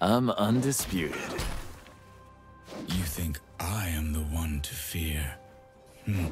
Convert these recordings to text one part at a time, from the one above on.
I'm undisputed. You think I am the one to fear? Hmm.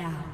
Down.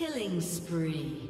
Killing spree.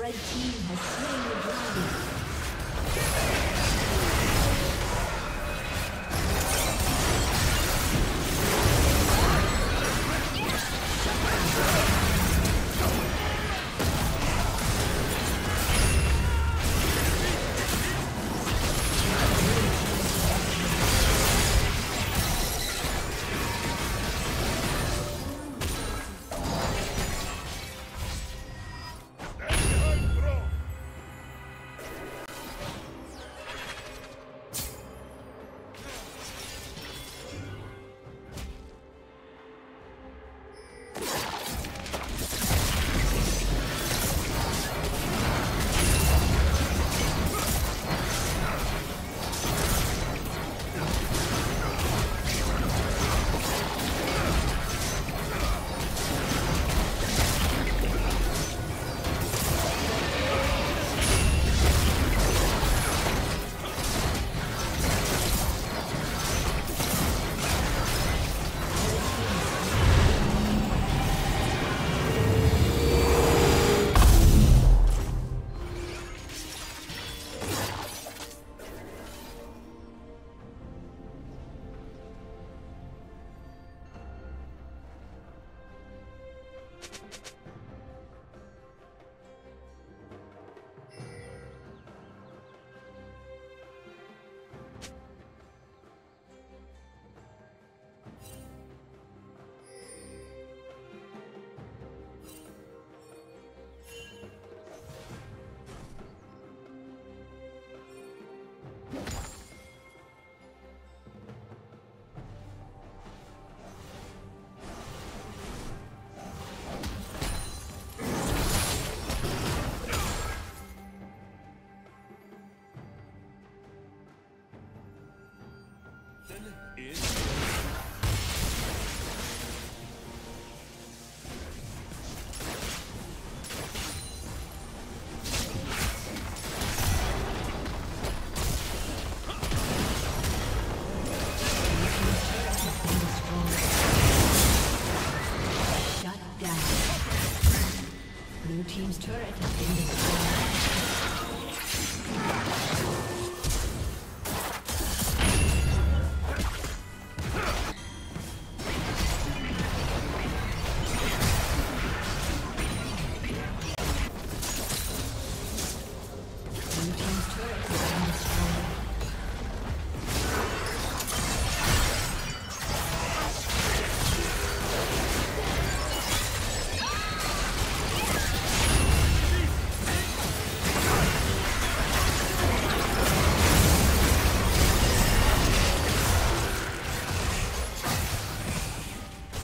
Red team has slain Shut